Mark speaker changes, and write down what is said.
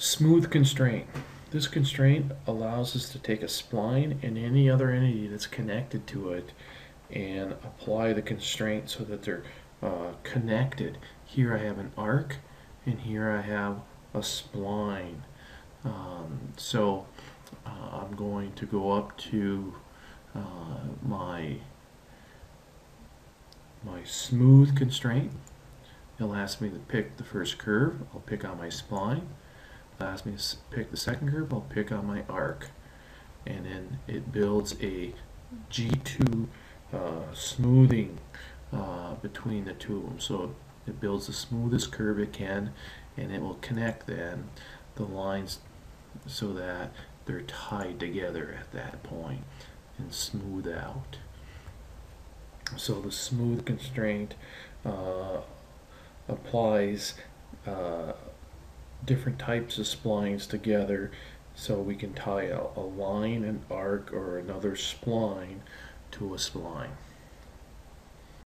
Speaker 1: Smooth constraint. This constraint allows us to take a spline and any other entity that's connected to it and apply the constraint so that they're uh, connected. Here I have an arc and here I have a spline. Um, so uh, I'm going to go up to uh, my my smooth constraint. It'll ask me to pick the first curve. I'll pick on my spline. Ask me to pick the second curve. I'll pick on my arc. And then it builds a G2 uh, smoothing uh, between the two of them. So it builds the smoothest curve it can and it will connect then the lines so that they're tied together at that point and smooth out. So the smooth constraint uh, applies uh, different types of splines together so we can tie a, a line, an arc, or another spline to a spline.